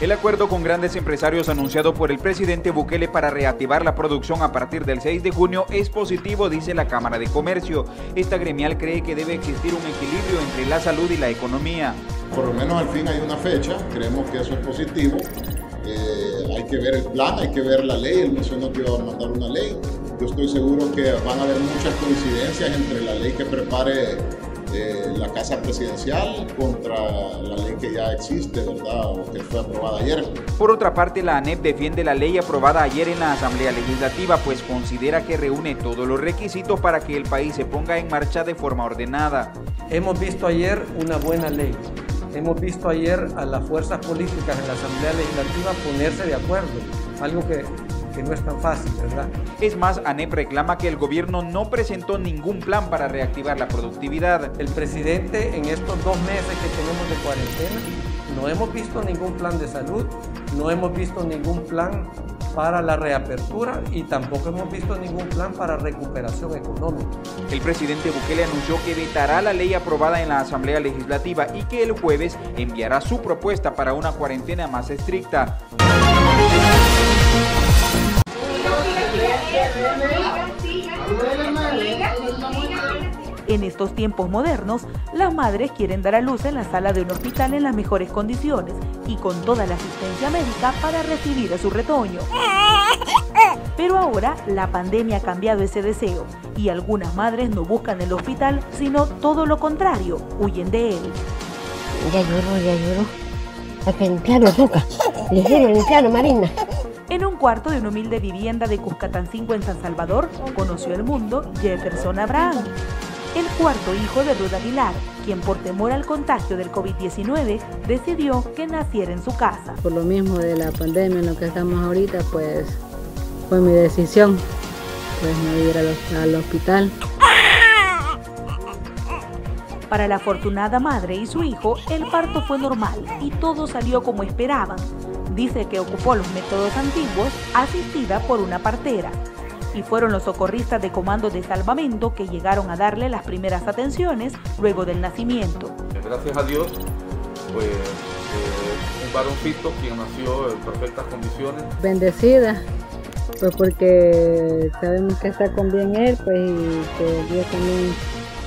El acuerdo con grandes empresarios anunciado por el presidente Bukele para reactivar la producción a partir del 6 de junio es positivo, dice la Cámara de Comercio. Esta gremial cree que debe existir un equilibrio entre la salud y la economía. Por lo menos al fin hay una fecha, creemos que eso es positivo. Eh, hay que ver el plan, hay que ver la ley, él mencionó que iba a mandar una ley. Yo estoy seguro que van a haber muchas coincidencias entre la ley que prepare la Casa Presidencial contra la ley que ya existe, ¿verdad? O que fue aprobada ayer. Por otra parte, la ANEP defiende la ley aprobada ayer en la Asamblea Legislativa, pues considera que reúne todos los requisitos para que el país se ponga en marcha de forma ordenada. Hemos visto ayer una buena ley. Hemos visto ayer a las fuerzas políticas en la Asamblea Legislativa ponerse de acuerdo, algo que que no es tan fácil, ¿verdad? Es más, ANEP reclama que el gobierno no presentó ningún plan para reactivar la productividad. El presidente en estos dos meses que tenemos de cuarentena no hemos visto ningún plan de salud, no hemos visto ningún plan para la reapertura y tampoco hemos visto ningún plan para recuperación económica. El presidente Bukele anunció que vetará la ley aprobada en la Asamblea Legislativa y que el jueves enviará su propuesta para una cuarentena más estricta. Estos tiempos modernos, las madres quieren dar a luz en la sala de un hospital en las mejores condiciones y con toda la asistencia médica para recibir a su retoño. Pero ahora la pandemia ha cambiado ese deseo y algunas madres no buscan el hospital, sino todo lo contrario, huyen de él. Ya lloro, ya lloro. Hay limpiarlo, toca. Ligero, limpiarlo, Marina. En un cuarto de una humilde vivienda de Cuscatancingo en San Salvador, conoció el mundo Jefferson Abraham, el cuarto hijo de Ruth Aguilar, quien por temor al contagio del COVID-19 decidió que naciera en su casa. Por lo mismo de la pandemia en lo que estamos ahorita, pues fue mi decisión, pues no ir al hospital. Para la afortunada madre y su hijo, el parto fue normal y todo salió como esperaban. Dice que ocupó los métodos antiguos, asistida por una partera. Y fueron los socorristas de comando de salvamento que llegaron a darle las primeras atenciones luego del nacimiento. Gracias a Dios, pues eh, un varoncito quien nació en perfectas condiciones. Bendecida, pues porque sabemos que está con bien él, pues y que Dios también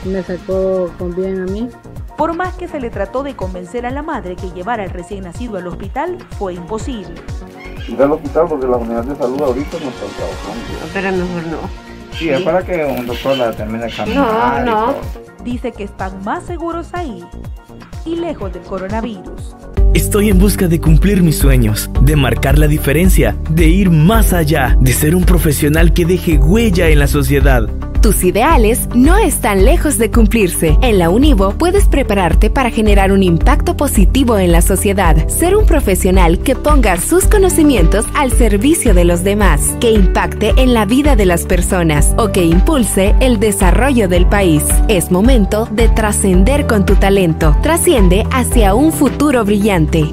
me sacó con bien a mí. Por más que se le trató de convencer a la madre que llevara al recién nacido al hospital, fue imposible. Ir al hospital porque las unidades de salud ahorita no están trabajando. Pero mejor no. Sí, es para que un doctor la termine de caminar. No, no. Dice que están más seguros ahí y lejos del coronavirus. Estoy en busca de cumplir mis sueños, de marcar la diferencia, de ir más allá, de ser un profesional que deje huella en la sociedad. Tus ideales no están lejos de cumplirse. En la Univo puedes prepararte para generar un impacto positivo en la sociedad, ser un profesional que ponga sus conocimientos al servicio de los demás, que impacte en la vida de las personas o que impulse el desarrollo del país. Es momento de trascender con tu talento. Trasciende hacia un futuro brillante.